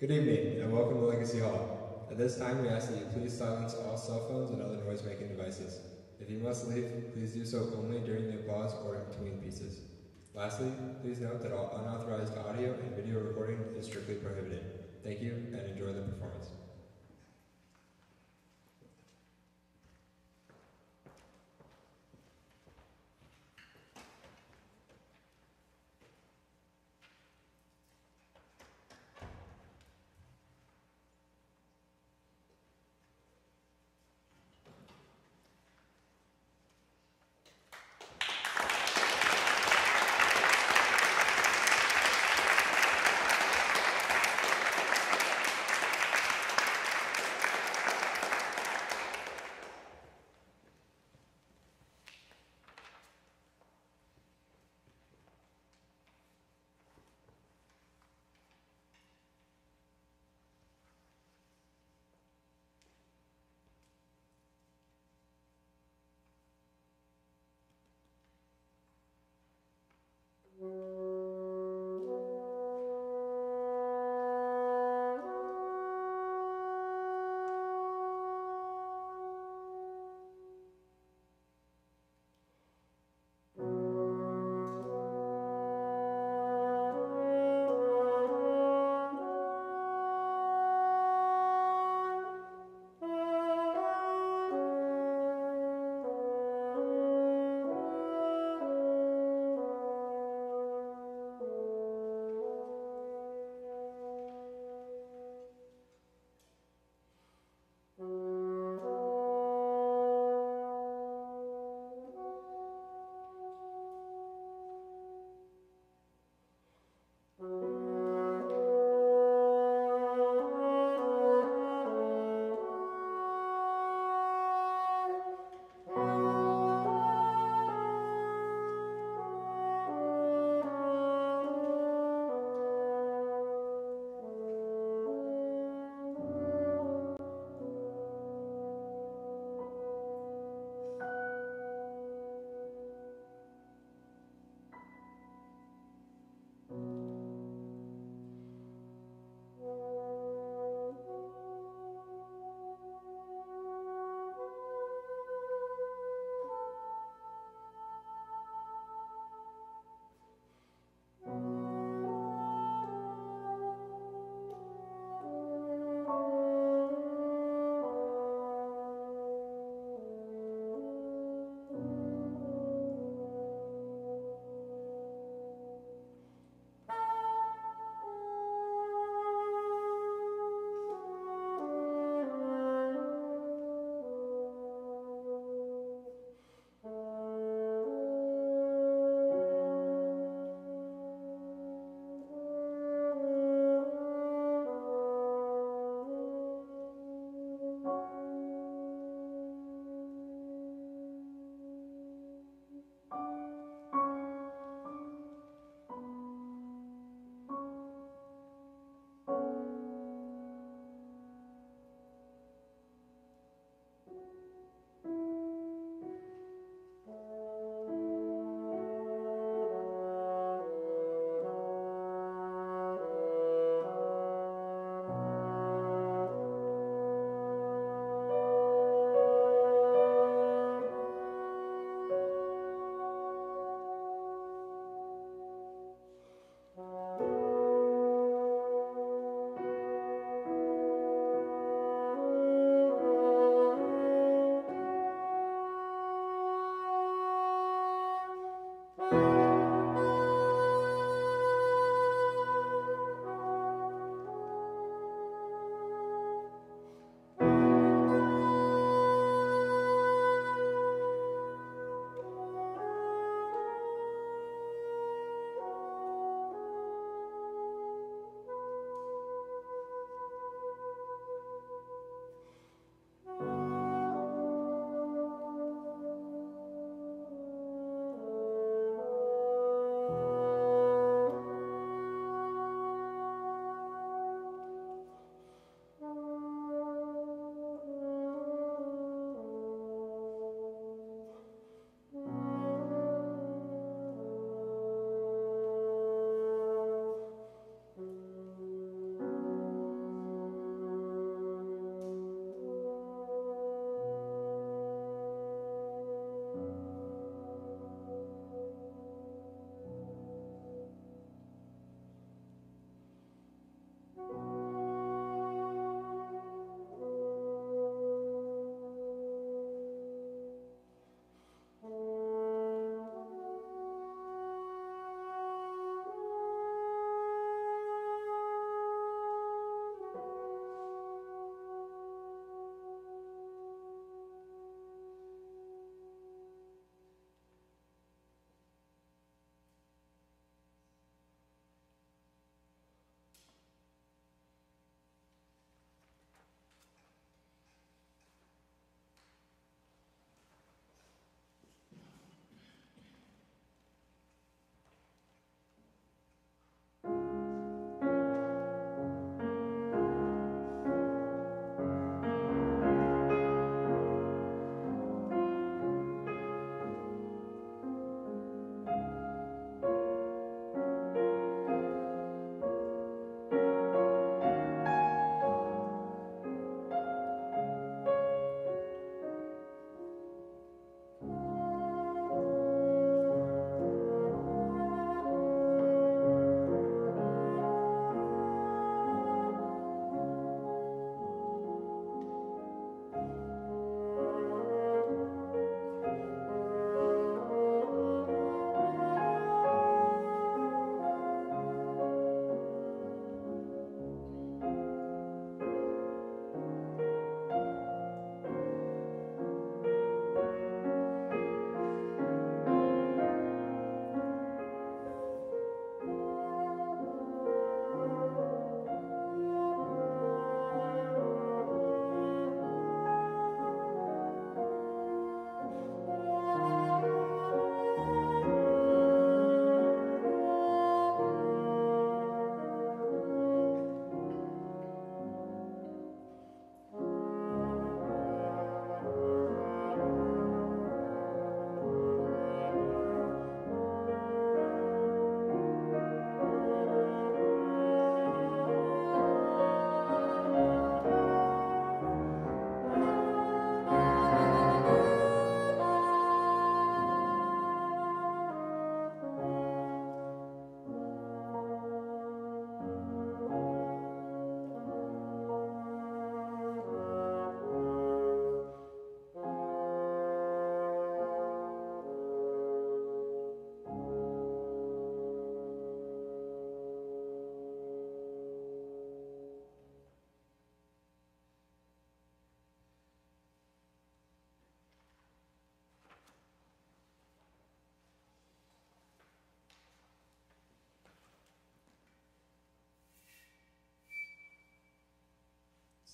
Good evening and welcome to Legacy Hall. At this time, we ask that you please silence all cell phones and other noise-making devices. If you must leave, please do so only during the applause or in between pieces. Lastly, please note that all unauthorized audio and video recording is strictly prohibited. Thank you and enjoy the performance.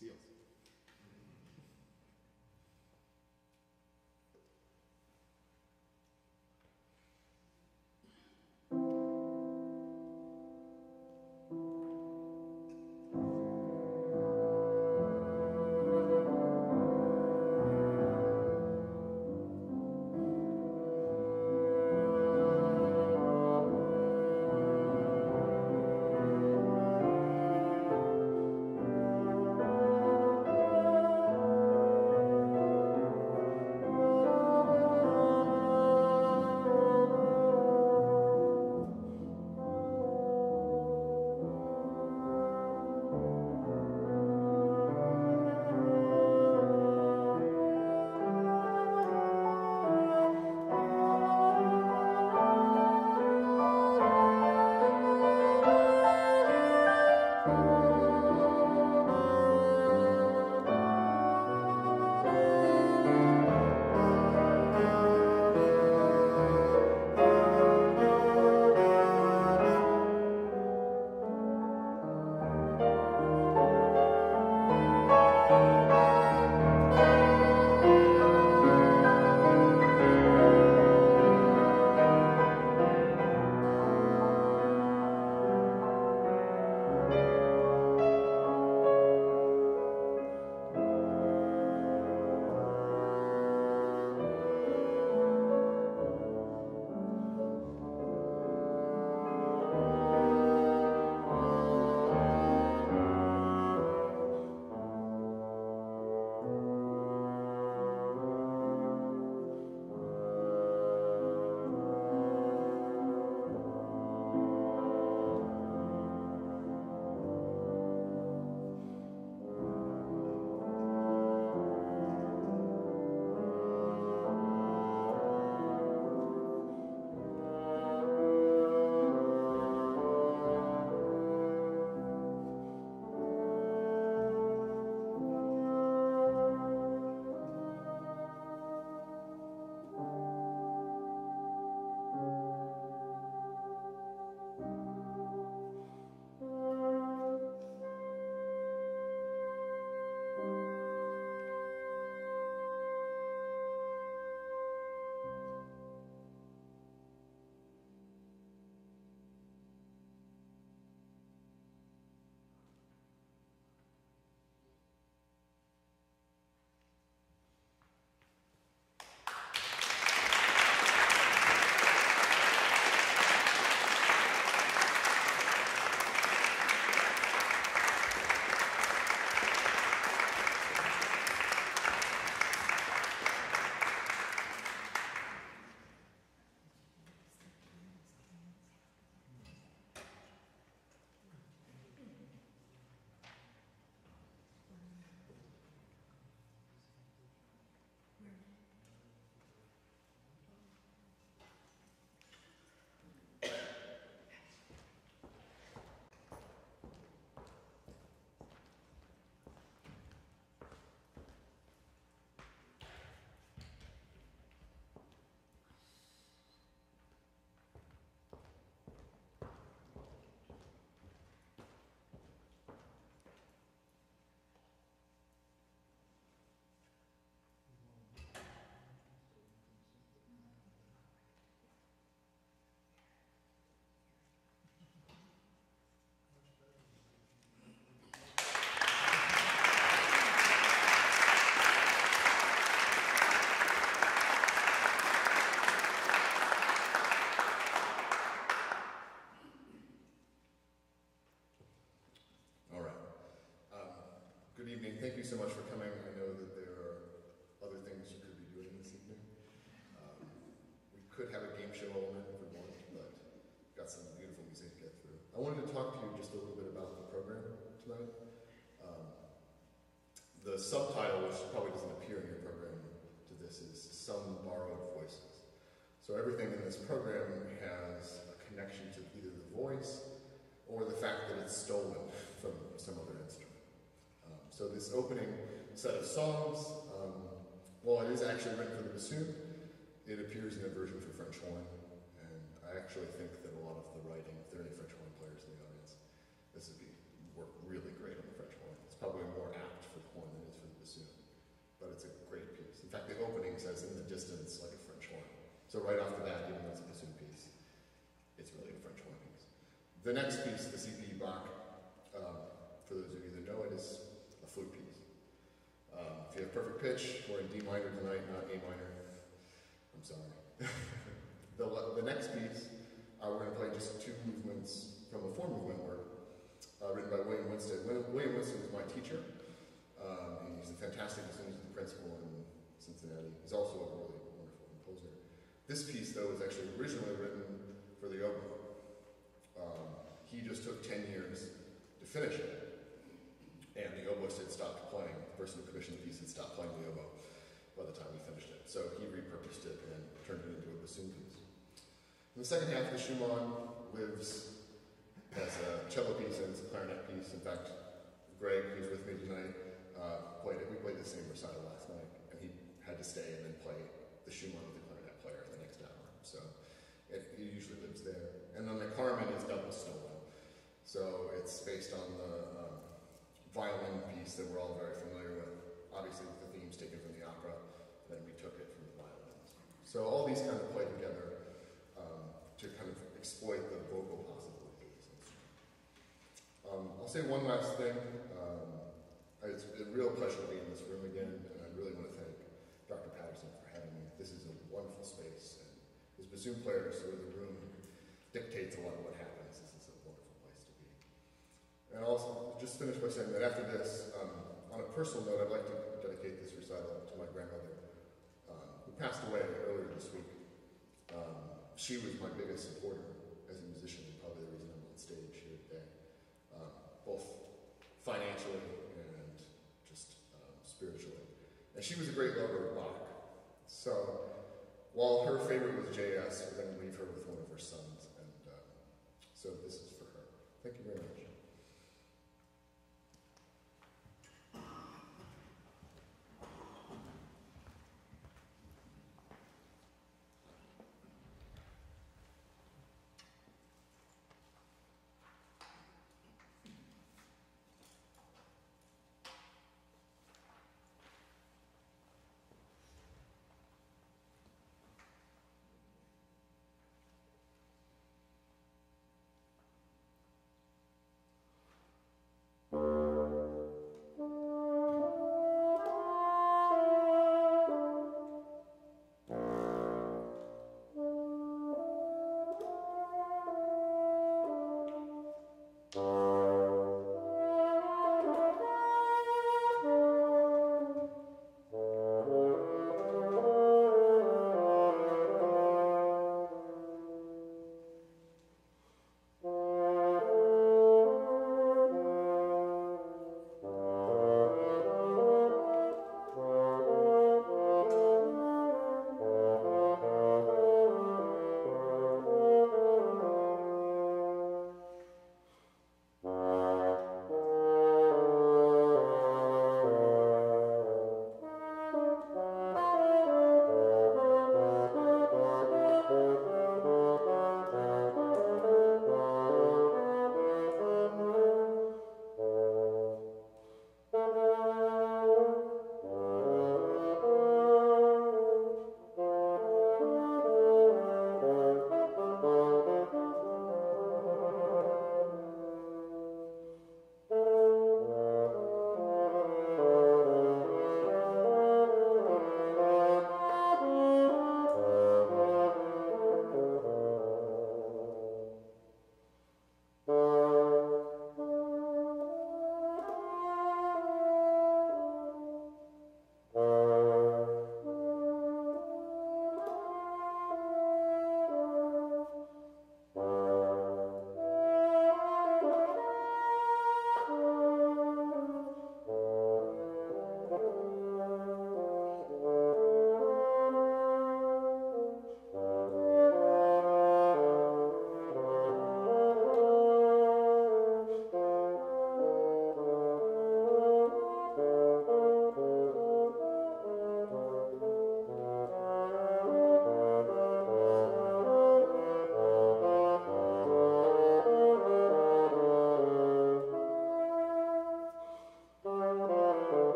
Seals. Evening. Thank you so much for coming. I know that there are other things you could be doing this evening. Um, We could have a game show element if we wanted, but got some beautiful music to get through. I wanted to talk to you just a little bit about the program tonight. Um, The subtitle, which probably doesn't appear in your program to this, is Some Borrowed Voices. So everything in this program has a connection to either the voice or the fact that it's stolen from some other instrument. So this opening set of songs, um, while it is actually written for the bassoon, it appears in a version for French horn, and I actually think that a lot of the writing, if there are any French horn players in the audience, this would be work really great on the French horn. It's probably more apt for the horn than it is for the bassoon. But it's a great piece. In fact, the opening says in the distance like a French horn. So right off the bat, even though it's a bassoon piece, it's really a French horn piece. The next piece, the CP Bach, um, for those of you that know it, is a flute piece. Um, if you have perfect pitch, we're in D minor tonight, not A minor. I'm sorry. the, the next piece, uh, we're going to play just two movements from a four movement work uh, written by William Winstead. William Winstead was my teacher. Um, he's a fantastic the principal in Cincinnati. He's also a really wonderful composer. This piece, though, was actually originally written for the oboe. Um, he just took 10 years to finish it. And the oboist had stopped playing. The person who commissioned the piece had stopped playing the oboe by the time he finished it. So he repurposed it and turned it into a bassoon piece. In the second half, the Schumann lives as a cello piece and it's a clarinet piece. In fact, Greg, who's with me tonight, uh, played it. We played the same recital last night, and he had to stay and then play the Schumann with the clarinet player the next hour. So it, it usually lives there. And then the Carmen is double stolen. So it's based on the um, violin piece that we're all very familiar with. Obviously, with the theme's taken from the opera, then we took it from the violins. So all these kind of play together um, to kind of exploit the vocal possibilities. Um, I'll say one last thing. Um, it's a real pleasure to be in this room again, and I really want to thank Dr. Patterson for having me. This is a wonderful space, and as bassoon players, so the room dictates a lot of what happens. This is a wonderful place to be. And I'll also just finish by saying that after this, um, on a personal note, I'd like to dedicate this recital to my grandmother, um, who passed away earlier this week. Um, she was my biggest supporter as a musician, and probably the reason I'm on stage here today, um, both financially and just um, spiritually. And she was a great lover of Bach. So while her favorite was J.S., we're going to leave her with one of her sons. And um, so this is for her. Thank you very much.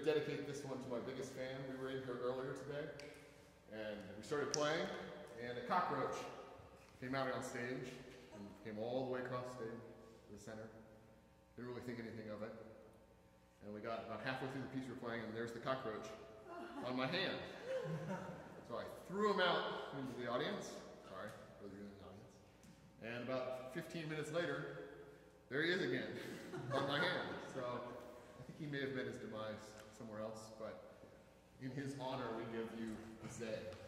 Dedicate this one to my biggest fan. We were in here earlier today, and we started playing, and a cockroach came out on stage and came all the way across stage to the center. Didn't really think anything of it. And we got about halfway through the piece we were playing, and there's the cockroach on my hand. So I threw him out into the audience. Sorry, those of you in the audience. And about 15 minutes later, there he is again on my hand. So I think he may have met his demise somewhere else, but in his honor, we give you Zay.